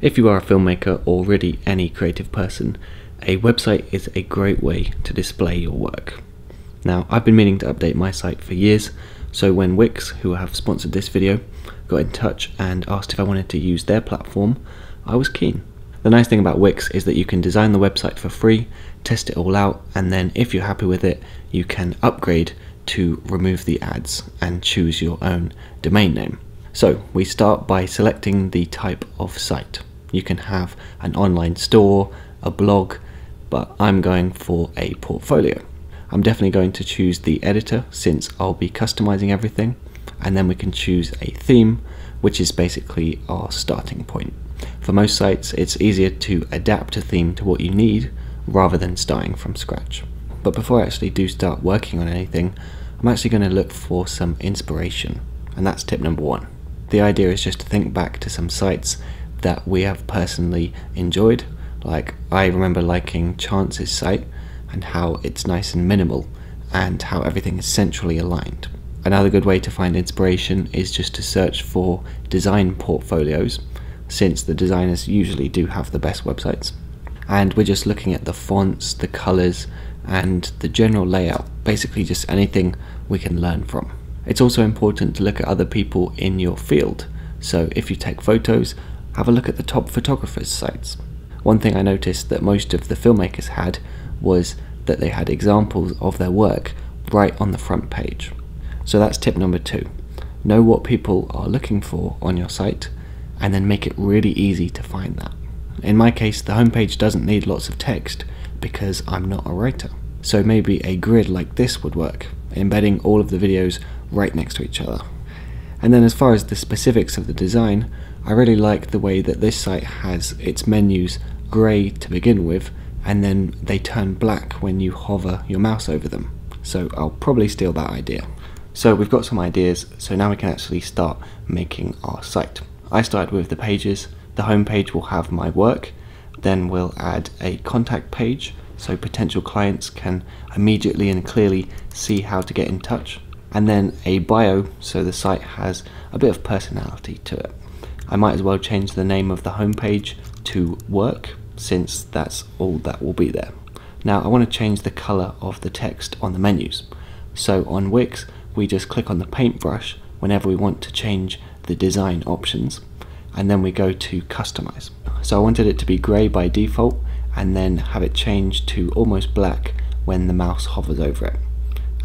If you are a filmmaker or really any creative person, a website is a great way to display your work. Now, I've been meaning to update my site for years, so when Wix, who have sponsored this video, got in touch and asked if I wanted to use their platform, I was keen. The nice thing about Wix is that you can design the website for free, test it all out, and then if you're happy with it, you can upgrade to remove the ads and choose your own domain name. So we start by selecting the type of site. You can have an online store, a blog, but I'm going for a portfolio. I'm definitely going to choose the editor since I'll be customizing everything and then we can choose a theme which is basically our starting point. For most sites it's easier to adapt a theme to what you need rather than starting from scratch. But before I actually do start working on anything I'm actually going to look for some inspiration and that's tip number one. The idea is just to think back to some sites that we have personally enjoyed like I remember liking Chance's site and how it's nice and minimal and how everything is centrally aligned. Another good way to find inspiration is just to search for design portfolios since the designers usually do have the best websites. And we're just looking at the fonts, the colours and the general layout, basically just anything we can learn from. It's also important to look at other people in your field. So if you take photos, have a look at the top photographers' sites. One thing I noticed that most of the filmmakers had was that they had examples of their work right on the front page. So that's tip number two. Know what people are looking for on your site and then make it really easy to find that. In my case, the homepage doesn't need lots of text because I'm not a writer. So maybe a grid like this would work, embedding all of the videos right next to each other. And then as far as the specifics of the design, I really like the way that this site has its menus grey to begin with and then they turn black when you hover your mouse over them. So I'll probably steal that idea. So we've got some ideas, so now we can actually start making our site. I started with the pages, the home page will have my work, then we'll add a contact page so potential clients can immediately and clearly see how to get in touch, and then a bio so the site has a bit of personality to it. I might as well change the name of the homepage to work since that's all that will be there. Now I want to change the color of the text on the menus. So on Wix we just click on the paintbrush whenever we want to change the design options and then we go to customize. So I wanted it to be grey by default and then have it change to almost black when the mouse hovers over it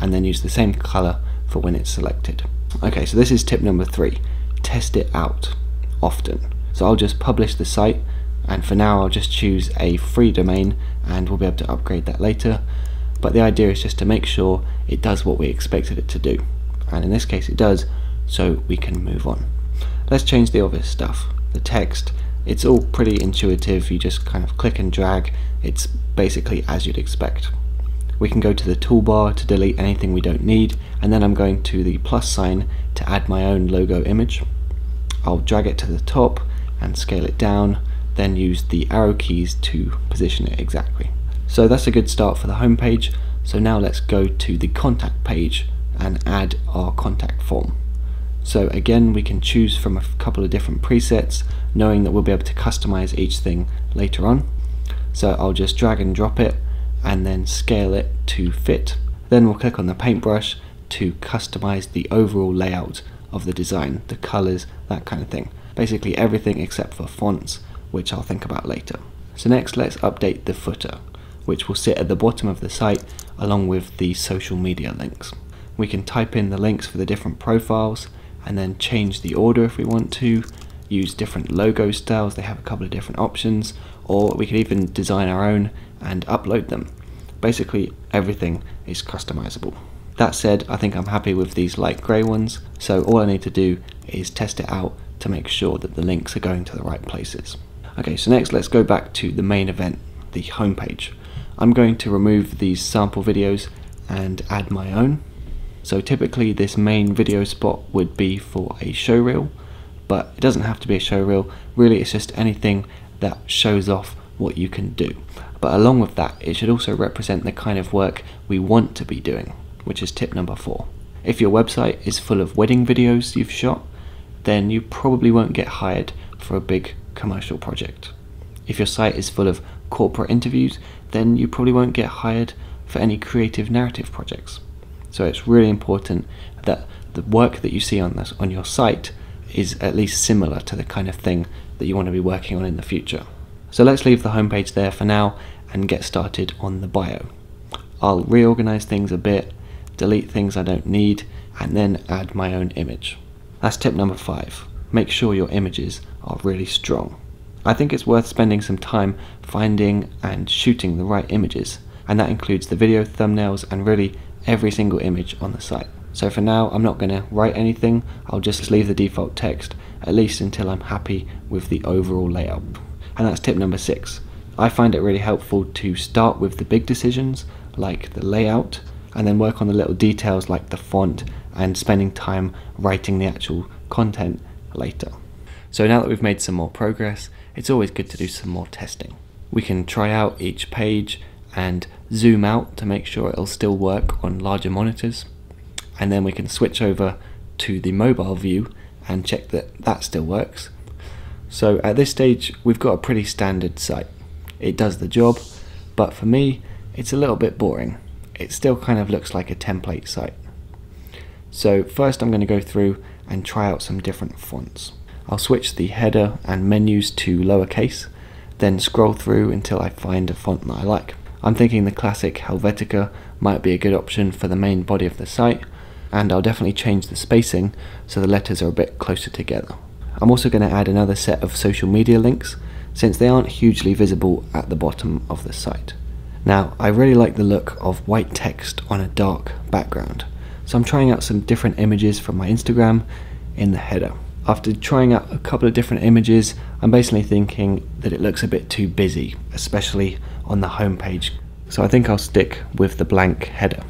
and then use the same color for when it's selected. Okay, so this is tip number three. Test it out often. So I'll just publish the site and for now I'll just choose a free domain and we'll be able to upgrade that later but the idea is just to make sure it does what we expected it to do and in this case it does so we can move on. Let's change the obvious stuff. The text, it's all pretty intuitive, you just kind of click and drag, it's basically as you'd expect. We can go to the toolbar to delete anything we don't need and then I'm going to the plus sign to add my own logo image. I'll drag it to the top and scale it down, then use the arrow keys to position it exactly. So that's a good start for the home page. So now let's go to the contact page and add our contact form. So again, we can choose from a couple of different presets, knowing that we'll be able to customize each thing later on. So I'll just drag and drop it and then scale it to fit. Then we'll click on the paintbrush to customize the overall layout of the design, the colors, that kind of thing. Basically everything except for fonts, which I'll think about later. So next let's update the footer, which will sit at the bottom of the site along with the social media links. We can type in the links for the different profiles and then change the order if we want to, use different logo styles, they have a couple of different options, or we could even design our own and upload them. Basically everything is customizable. That said, I think I'm happy with these light grey ones, so all I need to do is test it out to make sure that the links are going to the right places. Okay, so next let's go back to the main event, the homepage. I'm going to remove these sample videos and add my own. So typically this main video spot would be for a show reel, but it doesn't have to be a show reel, really it's just anything that shows off what you can do. But along with that, it should also represent the kind of work we want to be doing which is tip number four. If your website is full of wedding videos you've shot, then you probably won't get hired for a big commercial project. If your site is full of corporate interviews, then you probably won't get hired for any creative narrative projects. So it's really important that the work that you see on this on your site is at least similar to the kind of thing that you want to be working on in the future. So let's leave the homepage there for now and get started on the bio. I'll reorganize things a bit, delete things I don't need, and then add my own image. That's tip number five. Make sure your images are really strong. I think it's worth spending some time finding and shooting the right images, and that includes the video thumbnails and really every single image on the site. So for now, I'm not going to write anything, I'll just leave the default text, at least until I'm happy with the overall layout. And that's tip number six. I find it really helpful to start with the big decisions, like the layout, and then work on the little details like the font and spending time writing the actual content later. So now that we've made some more progress, it's always good to do some more testing. We can try out each page and zoom out to make sure it'll still work on larger monitors and then we can switch over to the mobile view and check that that still works. So at this stage we've got a pretty standard site. It does the job, but for me it's a little bit boring. It still kind of looks like a template site. So first I'm going to go through and try out some different fonts. I'll switch the header and menus to lowercase, then scroll through until I find a font that I like. I'm thinking the classic Helvetica might be a good option for the main body of the site, and I'll definitely change the spacing so the letters are a bit closer together. I'm also going to add another set of social media links since they aren't hugely visible at the bottom of the site. Now, I really like the look of white text on a dark background, so I'm trying out some different images from my Instagram in the header. After trying out a couple of different images, I'm basically thinking that it looks a bit too busy, especially on the homepage. So I think I'll stick with the blank header.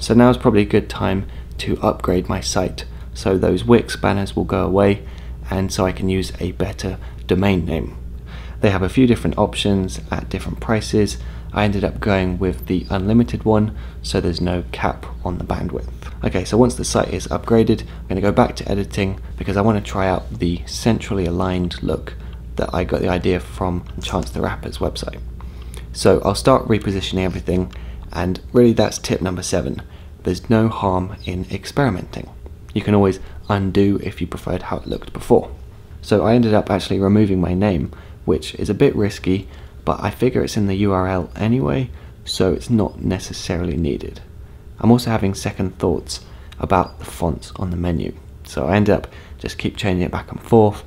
So now is probably a good time to upgrade my site so those Wix banners will go away and so I can use a better domain name. They have a few different options at different prices. I ended up going with the unlimited one so there's no cap on the bandwidth. Okay, so once the site is upgraded, I'm going to go back to editing because I want to try out the centrally aligned look that I got the idea from Chance the Rapper's website. So I'll start repositioning everything and really that's tip number seven there's no harm in experimenting. You can always undo if you preferred how it looked before. So I ended up actually removing my name, which is a bit risky, but I figure it's in the URL anyway, so it's not necessarily needed. I'm also having second thoughts about the fonts on the menu, so I end up just keep changing it back and forth.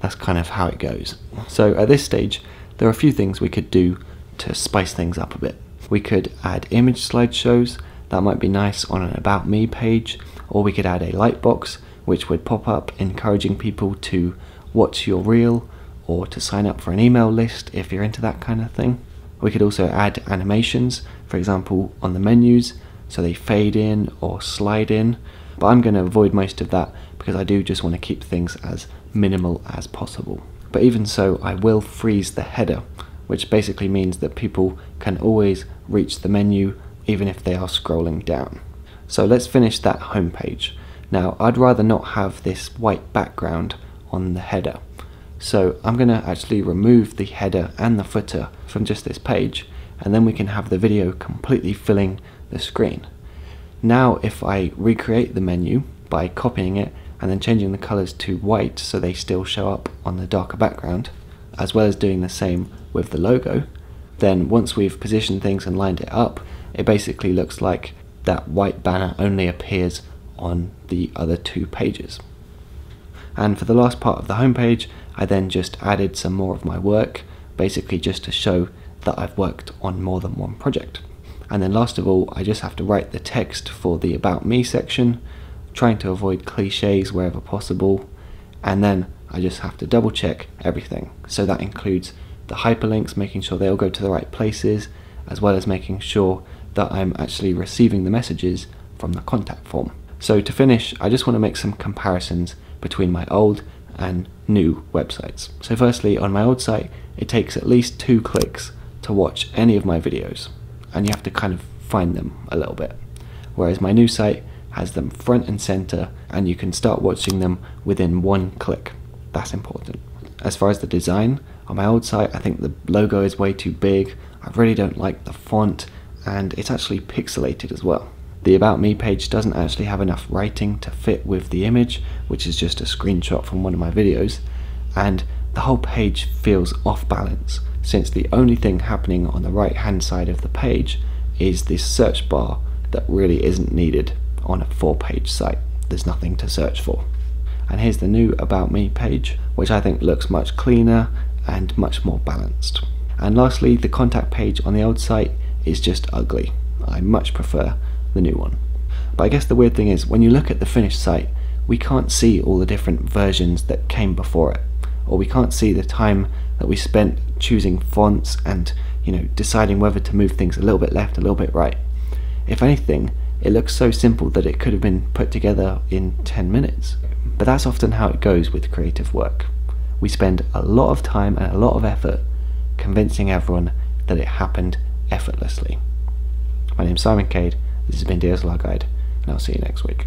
That's kind of how it goes. So at this stage, there are a few things we could do to spice things up a bit. We could add image slideshows that might be nice on an About Me page, or we could add a lightbox which would pop up encouraging people to watch your reel or to sign up for an email list if you're into that kind of thing. We could also add animations, for example, on the menus so they fade in or slide in, but I'm going to avoid most of that because I do just want to keep things as minimal as possible. But even so, I will freeze the header, which basically means that people can always reach the menu even if they are scrolling down. So let's finish that homepage. Now I'd rather not have this white background on the header. So I'm going to actually remove the header and the footer from just this page and then we can have the video completely filling the screen. Now if I recreate the menu by copying it and then changing the colors to white so they still show up on the darker background, as well as doing the same with the logo, then once we've positioned things and lined it up, it basically looks like that white banner only appears on the other two pages. And for the last part of the homepage, I then just added some more of my work, basically just to show that I've worked on more than one project. And then last of all, I just have to write the text for the About Me section, trying to avoid cliches wherever possible, and then I just have to double check everything. So that includes the hyperlinks, making sure they all go to the right places, as well as making sure that I'm actually receiving the messages from the contact form. So to finish, I just want to make some comparisons between my old and new websites. So firstly, on my old site, it takes at least two clicks to watch any of my videos, and you have to kind of find them a little bit. Whereas my new site has them front and center, and you can start watching them within one click. That's important. As far as the design, on my old site I think the logo is way too big, I really don't like the font, and it's actually pixelated as well. The About Me page doesn't actually have enough writing to fit with the image, which is just a screenshot from one of my videos, and the whole page feels off balance, since the only thing happening on the right hand side of the page is this search bar that really isn't needed on a four page site. There's nothing to search for. And here's the new About Me page, which I think looks much cleaner and much more balanced. And lastly, the contact page on the old site is just ugly. I much prefer the new one. But I guess the weird thing is, when you look at the finished site, we can't see all the different versions that came before it, or we can't see the time that we spent choosing fonts and you know deciding whether to move things a little bit left, a little bit right. If anything, it looks so simple that it could have been put together in 10 minutes. But that's often how it goes with creative work. We spend a lot of time and a lot of effort convincing everyone that it happened effortlessly. My name's Simon Cade. This has been DSLR Guide, and I'll see you next week.